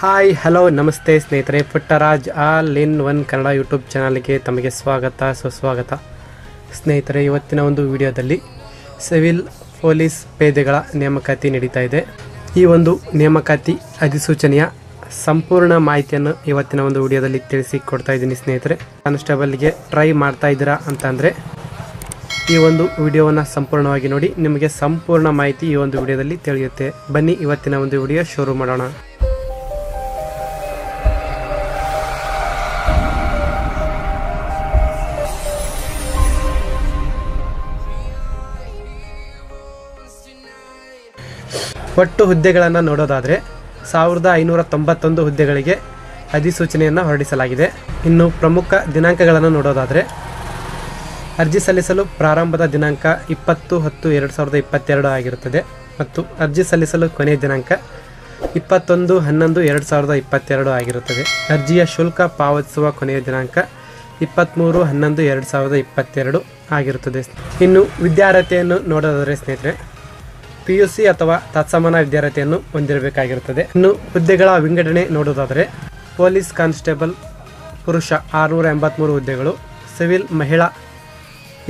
Hi hello ನಮಸ್ತೆ ಸ್ನೇಹಿತರೆ. Puttaraj all in one Kannada YouTube ಚಾನಲ್ಗೆ ತಮಗೆ ಸ್ವಾಗತ, ಸುಸ್ವಾಗತ. ಸ್ನೇಹಿತರೆ, ಇವತ್ತಿನ ಒಂದು ವಿಡಿಯೋದಲ್ಲಿ ಸಿವಿಲ್ ಪೊಲೀಸ್ ಪೇದೆಗಳ ನೇಮಕಾತಿ ನಡೀತಾ ಇದೆ. ಈ ಒಂದು ನೇಮಕಾತಿ ಅಧಿಸೂಚನೆಯ ಸಂಪೂರ್ಣ ಮಾಹಿತಿಯನ್ನು ಇವತ್ತಿನ ಒಂದು ವಿಡಿಯೋದಲ್ಲಿ ತಿಳಿಸಿ ಕೊಡ್ತಾ ಇದ್ದೀನಿ ಸ್ನೇಹಿತರೆ. ಕಾನ್ಸ್ಟೇಬಲ್ಗೆ ಟ್ರೈ ಮಾಡ್ತಾ ಇದ್ದೀರಾ ಅಂತ ಅಂದರೆ, ಈ ಒಂದು ವಿಡಿಯೋವನ್ನು ಸಂಪೂರ್ಣವಾಗಿ ನೋಡಿ, ನಿಮಗೆ ಸಂಪೂರ್ಣ ಮಾಹಿತಿ ಈ ಒಂದು ವಿಡಿಯೋದಲ್ಲಿ ತಿಳಿಯುತ್ತೆ. ಬನ್ನಿ, ಇವತ್ತಿನ ಒಂದು ವಿಡಿಯೋ ಶುರು ಮಾಡೋಣ. ಒಟ್ಟು ಹುದ್ದೆಗಳನ್ನು ನೋಡೋದಾದರೆ ಸಾವಿರದ ಐನೂರ ತೊಂಬತ್ತೊಂದು ಹುದ್ದೆಗಳಿಗೆ ಅಧಿಸೂಚನೆಯನ್ನು ಹೊರಡಿಸಲಾಗಿದೆ. ಇನ್ನು ಪ್ರಮುಖ ದಿನಾಂಕಗಳನ್ನು ನೋಡೋದಾದರೆ ಅರ್ಜಿ ಸಲ್ಲಿಸಲು ಪ್ರಾರಂಭದ ದಿನಾಂಕ ಇಪ್ಪತ್ತು ಹತ್ತು ಎರಡು ಸಾವಿರದ ಇಪ್ಪತ್ತೆರಡು ಆಗಿರುತ್ತದೆ ಮತ್ತು ಅರ್ಜಿ ಸಲ್ಲಿಸಲು ಕೊನೆಯ ದಿನಾಂಕ ಇಪ್ಪತ್ತೊಂದು ಹನ್ನೊಂದು ಎರಡು ಸಾವಿರದ ಇಪ್ಪತ್ತೆರಡು ಆಗಿರುತ್ತದೆ. ಅರ್ಜಿಯ ಶುಲ್ಕ ಪಾವತಿಸುವ ಕೊನೆಯ ದಿನಾಂಕ ಇಪ್ಪತ್ತ್ಮೂರು ಹನ್ನೊಂದು ಎರಡು ಸಾವಿರದ ಇಪ್ಪತ್ತೆರಡು ಆಗಿರುತ್ತದೆ. ಇನ್ನು ವಿದ್ಯಾರ್ಹತೆಯನ್ನು ನೋಡೋದಾದರೆ ಸ್ನೇಹಿತರೆ ಪಿ ಯು ಸಿ ಅಥವಾ ತತ್ಸಮಾನ ವಿದ್ಯಾರ್ಹತೆಯನ್ನು ಹೊಂದಿರಬೇಕಾಗಿರುತ್ತದೆ. ಇನ್ನು ಹುದ್ದೆಗಳ ವಿಂಗಡಣೆ ನೋಡೋದಾದರೆ ಪೊಲೀಸ್ ಕಾನ್ಸ್ಟೇಬಲ್ ಪುರುಷ ಆರುನೂರ ಎಂಬತ್ತ್ಮೂರು ಹುದ್ದೆಗಳು, ಸಿವಿಲ್ ಮಹಿಳಾ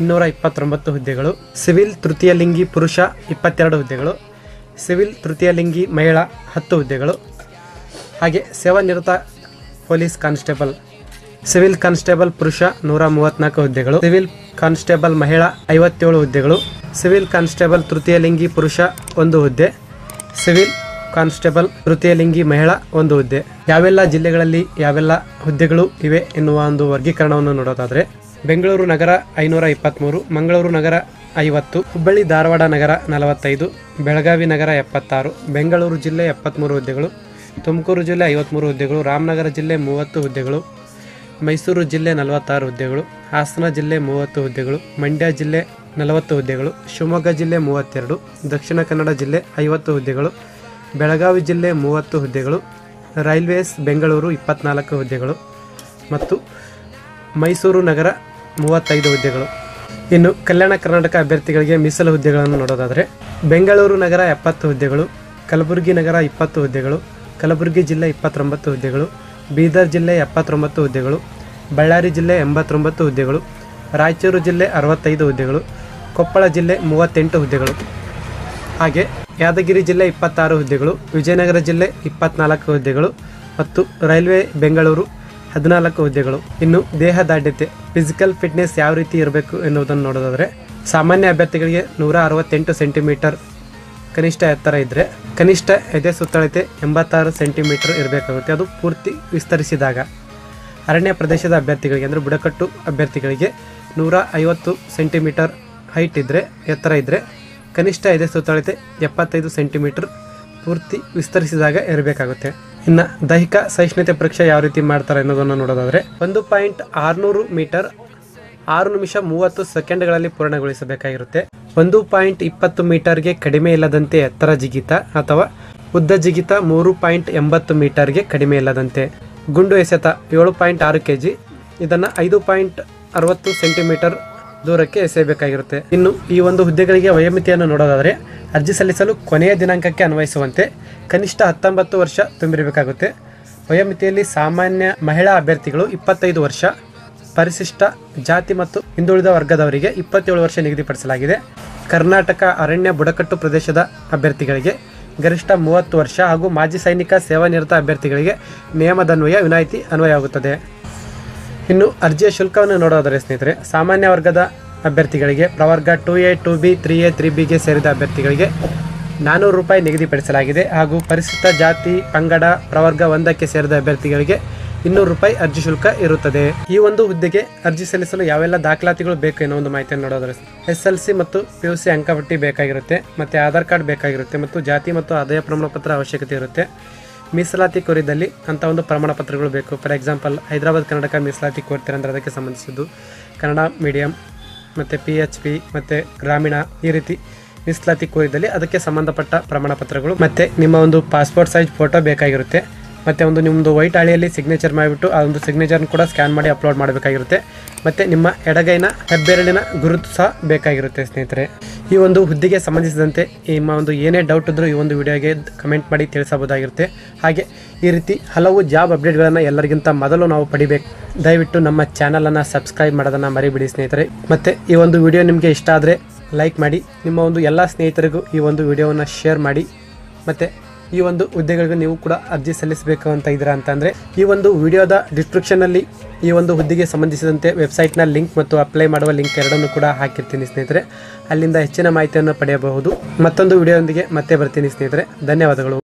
ಇನ್ನೂರ ಇಪ್ಪತ್ತೊಂಬತ್ತು ಹುದ್ದೆಗಳು, ಸಿವಿಲ್ ತೃತೀಯ ಲಿಂಗಿ ಪುರುಷ ಇಪ್ಪತ್ತೆರಡು ಹುದ್ದೆಗಳು, ಸಿವಿಲ್ ತೃತೀಯ ಲಿಂಗಿ ಮಹಿಳಾ ಹತ್ತು ಹುದ್ದೆಗಳು, ಹಾಗೆ ಸೇವಾನಿರತ ಪೊಲೀಸ್ ಕಾನ್ಸ್ಟೇಬಲ್ ಸಿವಿಲ್ ಕಾನ್ಸ್ಟೇಬಲ್ ಪುರುಷ ನೂರ ಮೂವತ್ನಾಲ್ಕು ಹುದ್ದೆಗಳು, ಸಿವಿಲ್ ಕಾನ್ಸ್ಟೇಬಲ್ ಮಹಿಳಾ ಐವತ್ತೇಳು ಹುದ್ದೆಗಳು, ಸಿವಿಲ್ ಕಾನ್ಸ್ಟೇಬಲ್ ತೃತೀಯ ಲಿಂಗಿ ಪುರುಷ ಒಂದು ಹುದ್ದೆ, ಸಿವಿಲ್ ಕಾನ್ಸ್ಟೇಬಲ್ ತೃತೀಯ ಲಿಂಗಿ ಮಹಿಳಾ ಒಂದು ಹುದ್ದೆ. ಯಾವೆಲ್ಲ ಜಿಲ್ಲೆಗಳಲ್ಲಿ ಯಾವೆಲ್ಲ ಹುದ್ದೆಗಳು ಇವೆ ಎನ್ನುವ ಒಂದು ವರ್ಗೀಕರಣವನ್ನು ನೋಡೋದಾದರೆ, ಬೆಂಗಳೂರು ನಗರ ಐನೂರ ಇಪ್ಪತ್ತ್ಮೂರು ಮಂಗಳೂರು ನಗರ ಐವತ್ತು, ಹುಬ್ಬಳ್ಳಿ ಧಾರವಾಡ ನಗರ ನಲವತ್ತೈದು, ಬೆಳಗಾವಿ ನಗರ ಎಪ್ಪತ್ತಾರು, ಬೆಂಗಳೂರು ಜಿಲ್ಲೆ ಎಪ್ಪತ್ತ್ಮೂರು ಹುದ್ದೆಗಳು, ತುಮಕೂರು ಜಿಲ್ಲೆ ಐವತ್ತ್ಮೂರು ಹುದ್ದೆಗಳು, ರಾಮನಗರ ಜಿಲ್ಲೆ ಮೂವತ್ತು ಹುದ್ದೆಗಳು ಮೈಸೂರು ಜಿಲ್ಲೆ ನಲವತ್ತಾರು ಹುದ್ದೆಗಳು, ಹಾಸನ ಜಿಲ್ಲೆ ಮೂವತ್ತು ಹುದ್ದೆಗಳು, ಮಂಡ್ಯ ಜಿಲ್ಲೆ ನಲವತ್ತು ಹುದ್ದೆಗಳು, ಶಿವಮೊಗ್ಗ ಜಿಲ್ಲೆ ಮೂವತ್ತೆರಡು, ದಕ್ಷಿಣ ಕನ್ನಡ ಜಿಲ್ಲೆ ಐವತ್ತು ಹುದ್ದೆಗಳು, ಬೆಳಗಾವಿ ಜಿಲ್ಲೆ ಮೂವತ್ತು ಹುದ್ದೆಗಳು, ರೈಲ್ವೇಸ್ ಬೆಂಗಳೂರು ಇಪ್ಪತ್ನಾಲ್ಕು ಹುದ್ದೆಗಳು ಮತ್ತು ಮೈಸೂರು ನಗರ ಮೂವತ್ತೈದು ಹುದ್ದೆಗಳು. ಇನ್ನು ಕಲ್ಯಾಣ ಕರ್ನಾಟಕ ಅಭ್ಯರ್ಥಿಗಳಿಗೆ ಮೀಸಲು ಹುದ್ದೆಗಳನ್ನು ನೋಡೋದಾದರೆ, ಬೆಂಗಳೂರು ನಗರ ಎಪ್ಪತ್ತು ಹುದ್ದೆಗಳು, ಕಲಬುರಗಿ ನಗರ ಇಪ್ಪತ್ತು ಹುದ್ದೆಗಳು, ಕಲಬುರಗಿ ಜಿಲ್ಲೆ ಇಪ್ಪತ್ತೊಂಬತ್ತು ಹುದ್ದೆಗಳು ಬೀದರ್ ಜಿಲ್ಲೆ ಎಪ್ಪತ್ತೊಂಬತ್ತು ಹುದ್ದೆಗಳು, ಬಳ್ಳಾರಿ ಜಿಲ್ಲೆ ಎಂಬತ್ತೊಂಬತ್ತು ಹುದ್ದೆಗಳು, ರಾಯಚೂರು ಜಿಲ್ಲೆ ಅರವತ್ತೈದು ಹುದ್ದೆಗಳು, ಕೊಪ್ಪಳ ಜಿಲ್ಲೆ ಮೂವತ್ತೆಂಟು ಹುದ್ದೆಗಳು. ಹಾಗೆ ಯಾದಗಿರಿ ಜಿಲ್ಲೆ ಇಪ್ಪತ್ತಾರು ಹುದ್ದೆಗಳು, ವಿಜಯನಗರ ಜಿಲ್ಲೆ ಇಪ್ಪತ್ನಾಲ್ಕು ಹುದ್ದೆಗಳು ಮತ್ತು ರೈಲ್ವೆ ಬೆಂಗಳೂರು ಹದಿನಾಲ್ಕು ಹುದ್ದೆಗಳು. ಇನ್ನು ದೇಹದಾಢ್ಯತೆ ಫಿಸಿಕಲ್ ಫಿಟ್ನೆಸ್ ಯಾವ ರೀತಿ ಇರಬೇಕು ಎನ್ನುವುದನ್ನು ನೋಡೋದಾದರೆ, ಸಾಮಾನ್ಯ ಅಭ್ಯರ್ಥಿಗಳಿಗೆ ನೂರ ಅರವತ್ತೆಂಟು ಸೆಂಟಿಮೀಟರ್ ಕನಿಷ್ಠ ಎತ್ತರ ಇದ್ದರೆ ಕನಿಷ್ಠ ಎದೆ ಸುತ್ತಳತೆ ಎಂಬತ್ತಾರು ಸೆಂಟಿಮೀಟರ್ ಇರಬೇಕಾಗುತ್ತೆ. ಅದು ಪೂರ್ತಿ ವಿಸ್ತರಿಸಿದಾಗ ಅರಣ್ಯ ಪ್ರದೇಶದ ಅಭ್ಯರ್ಥಿಗಳಿಗೆ ಅಂದರೆ ಬುಡಕಟ್ಟು ಅಭ್ಯರ್ಥಿಗಳಿಗೆ ನೂರ ಐವತ್ತು ಸೆಂಟಿಮೀಟರ್ ಹೈಟ್ ಇದ್ದರೆ ಎತ್ತರ ಇದ್ದರೆ ಕನಿಷ್ಠ ಎದೆ ಸುತ್ತಳತೆ ಎಪ್ಪತ್ತೈದು ಸೆಂಟಿಮೀಟರ್ ಪೂರ್ತಿ ವಿಸ್ತರಿಸಿದಾಗ ಇರಬೇಕಾಗುತ್ತೆ. ಇನ್ನು ದೈಹಿಕ ಸಹಿಷ್ಣುತೆ ಪರೀಕ್ಷೆ ಯಾವ ರೀತಿ ಮಾಡ್ತಾರೆ ಅನ್ನೋದನ್ನು ನೋಡೋದಾದರೆ, ಒಂದು ಪಾಯಿಂಟ್ ಆರುನೂರು ಮೀಟರ್ ಆರು ನಿಮಿಷ ಮೂವತ್ತು ಸೆಕೆಂಡ್ಗಳಲ್ಲಿ ಪೂರ್ಣಗೊಳಿಸಬೇಕಾಗಿರುತ್ತೆ. ಒಂದು ಪಾಯಿಂಟ್ ಇಪ್ಪತ್ತು ಮೀಟರ್ಗೆ ಕಡಿಮೆ ಇಲ್ಲದಂತೆ ಎತ್ತರ ಜಿಗಿತ ಅಥವಾ ಉದ್ದ ಜಿಗಿತ ಮೂರು ಪಾಯಿಂಟ್ ಎಂಬತ್ತು ಮೀಟರ್ಗೆ ಕಡಿಮೆ ಇಲ್ಲದಂತೆ. ಗುಂಡು ಎಸೆತ ಏಳು ಪಾಯಿಂಟ್ ಆರು ಕೆ ಜಿ ಇದನ್ನು ಐದು ಪಾಯಿಂಟ್ ಅರವತ್ತು ಸೆಂಟಿಮೀಟರ್ ದೂರಕ್ಕೆ ಎಸೆಯಬೇಕಾಗಿರುತ್ತೆ. ಇನ್ನು ಈ ಒಂದು ಹುದ್ದೆಗಳಿಗೆ ವಯೋಮಿತಿಯನ್ನು ನೋಡೋದಾದರೆ ಅರ್ಜಿ ಸಲ್ಲಿಸಲು ಕೊನೆಯ ದಿನಾಂಕಕ್ಕೆ ಅನ್ವಯಿಸುವಂತೆ ಕನಿಷ್ಠ ಹತ್ತೊಂಬತ್ತು ವರ್ಷ ತುಂಬಿರಬೇಕಾಗುತ್ತೆ. ವಯೋಮಿತಿಯಲ್ಲಿ ಸಾಮಾನ್ಯ ಮಹಿಳಾ ಅಭ್ಯರ್ಥಿಗಳು ಇಪ್ಪತ್ತೈದು ವರ್ಷ ಪರಿಶಿಷ್ಟ ಜಾತಿ ಮತ್ತು ಹಿಂದುಳಿದ ವರ್ಗದವರಿಗೆ ಇಪ್ಪತ್ತೇಳು ವರ್ಷ ನಿಗದಿಪಡಿಸಲಾಗಿದೆ. ಕರ್ನಾಟಕ ಅರಣ್ಯ ಬುಡಕಟ್ಟು ಪ್ರದೇಶದ ಅಭ್ಯರ್ಥಿಗಳಿಗೆ ಗರಿಷ್ಠ ಮೂವತ್ತು ವರ್ಷ ಹಾಗೂ ಮಾಜಿ ಸೈನಿಕ ಸೇವಾನಿರತ ಅಭ್ಯರ್ಥಿಗಳಿಗೆ ನಿಯಮದನ್ವಯ ವಿನಾಯಿತಿ ಅನ್ವಯವಾಗುತ್ತದೆ. ಇನ್ನು ಅರ್ಜಿಯ ಶುಲ್ಕವನ್ನು ನೋಡೋದರೆ ಸ್ನೇಹಿತರೆ, ಸಾಮಾನ್ಯ ವರ್ಗದ ಅಭ್ಯರ್ಥಿಗಳಿಗೆ ಪ್ರವರ್ಗ two A, two B, three A, three ಬಿಗೆ ಸೇರಿದ ಅಭ್ಯರ್ಥಿಗಳಿಗೆ ನಾನ್ನೂರು ರೂಪಾಯಿ ನಿಗದಿಪಡಿಸಲಾಗಿದೆ ಹಾಗೂ ಪರಿಶಿಷ್ಟ ಜಾತಿ ಪಂಗಡ ಪ್ರವರ್ಗ ಒಂದಕ್ಕೆ ಸೇರಿದ ಅಭ್ಯರ್ಥಿಗಳಿಗೆ ಇನ್ನೂರು ರೂಪಾಯಿ ಅರ್ಜಿ ಶುಲ್ಕ ಇರುತ್ತದೆ. ಈ ಒಂದು ಹುದ್ದೆಗೆ ಅರ್ಜಿ ಸಲ್ಲಿಸಲು ಯಾವೆಲ್ಲ ದಾಖಲಾತಿಗಳು ಬೇಕು ಎನ್ನುವ ಒಂದು ಮಾಹಿತಿಯನ್ನು ನೋಡೋದ್ರೆ ಎಸ್ ಎಲ್ ಸಿ ಮತ್ತು ಪಿ ಯು ಸಿ ಅಂಕಪಟ್ಟಿ ಬೇಕಾಗಿರುತ್ತೆ, ಮತ್ತು ಆಧಾರ್ ಕಾರ್ಡ್ ಬೇಕಾಗಿರುತ್ತೆ, ಮತ್ತು ಜಾತಿ ಮತ್ತು ಆದಾಯ ಪ್ರಮಾಣ ಪತ್ರ ಅವಶ್ಯಕತೆ ಇರುತ್ತೆ. ಮೀಸಲಾತಿ ಕೋರಿದಲ್ಲಿ ಅಂತ ಒಂದು ಪ್ರಮಾಣ ಪತ್ರಗಳು ಬೇಕು. ಫಾರ್ ಎಕ್ಸಾಂಪಲ್ ಹೈದರಾಬಾದ್, ಕರ್ನಾಟಕ ಮೀಸಲಾತಿ ಕೋರ್ತೀರ ಅಂದರೆ ಅದಕ್ಕೆ ಸಂಬಂಧಿಸಿದ್ದು ಕನ್ನಡ ಮೀಡಿಯಂ, ಮತ್ತು ಪಿ ಎಚ್ ಪಿ ಮತ್ತು ಗ್ರಾಮೀಣ ಈ ರೀತಿ ಮೀಸಲಾತಿ ಕೋರಿದಲ್ಲಿ ಅದಕ್ಕೆ ಸಂಬಂಧಪಟ್ಟ ಪ್ರಮಾಣ ಪತ್ರಗಳು ಮತ್ತು ನಿಮ್ಮ ಒಂದು ಪಾಸ್ಪೋರ್ಟ್ ಸೈಜ್ ಫೋಟೋ ಬೇಕಾಗಿರುತ್ತೆ. ಮತ್ತು ಒಂದು ನಿಮ್ಮದು ವೈಟ್ ಹಾಳಿಯಲ್ಲಿ ಸಿಗ್ನೇಚರ್ ಮಾಡಿಬಿಟ್ಟು ಆ ಒಂದು ಸಿಗ್ನೇಚರ್ನ ಕೂಡ ಸ್ಕ್ಯಾನ್ ಮಾಡಿ ಅಪ್ಲೋಡ್ ಮಾಡಬೇಕಾಗಿರುತ್ತೆ. ಮತ್ತು ನಿಮ್ಮ ಎಡಗೈನ, ಹೆಬ್ಬೆರಳಿನ ಗುರುತು ಸಹ ಬೇಕಾಗಿರುತ್ತೆ ಸ್ನೇಹಿತರೆ. ಈ ಒಂದು ಹುದ್ದೆಗೆ ಸಂಬಂಧಿಸಿದಂತೆ ನಿಮ್ಮ ಒಂದು ಏನೇ ಡೌಟ್ ಇದ್ದರೂ ಈ ಒಂದು ವಿಡಿಯೋಗೆ ಕಮೆಂಟ್ ಮಾಡಿ ತಿಳಿಸಬಹುದಾಗಿರುತ್ತೆ. ಹಾಗೆ ಈ ರೀತಿ ಹಲವು ಜಾಬ್ ಅಪ್ಡೇಟ್ಗಳನ್ನು ಎಲ್ಲರಿಗಿಂತ ಮೊದಲು ನಾವು ಪಡಿಬೇಕು. ದಯವಿಟ್ಟು ನಮ್ಮ ಚಾನಲನ್ನು ಸಬ್ಸ್ಕ್ರೈಬ್ ಮಾಡೋದನ್ನು ಮರಿಬಿಡಿ ಸ್ನೇಹಿತರೆ. ಮತ್ತು ಈ ಒಂದು ವಿಡಿಯೋ ನಿಮಗೆ ಇಷ್ಟ ಆದರೆ ಲೈಕ್ ಮಾಡಿ. ನಿಮ್ಮ ಒಂದು ಎಲ್ಲ ಸ್ನೇಹಿತರಿಗೂ ಈ ಒಂದು ವಿಡಿಯೋವನ್ನು ಶೇರ್ ಮಾಡಿ. ಮತ್ತು ಈ ಒಂದು ಹುದ್ದೆಗಳಿಗೆ ನೀವು ಕೂಡ ಅರ್ಜಿ ಸಲ್ಲಿಸಬೇಕು ಅಂತ ಇದ್ದೀರಾ ಅಂತಂದರೆ ಈ ಒಂದು ವಿಡಿಯೋದ ಡಿಸ್ಕ್ರಿಪ್ಷನಲ್ಲಿ ಈ ಒಂದು ಹುದ್ದೆಗೆ ಸಂಬಂಧಿಸಿದಂತೆ ವೆಬ್ಸೈಟ್ನ ಲಿಂಕ್ ಮತ್ತು ಅಪ್ಲೈ ಮಾಡುವ ಲಿಂಕ್ ಎರಡನ್ನೂ ಕೂಡ ಹಾಕಿರ್ತೀನಿ ಸ್ನೇಹಿತರೆ. ಅಲ್ಲಿಂದ ಹೆಚ್ಚಿನ ಮಾಹಿತಿಯನ್ನು ಪಡೆಯಬಹುದು. ಮತ್ತೊಂದು ವಿಡಿಯೋದೊಂದಿಗೆ ಮತ್ತೆ ಬರ್ತೀನಿ ಸ್ನೇಹಿತರೆ. ಧನ್ಯವಾದಗಳು.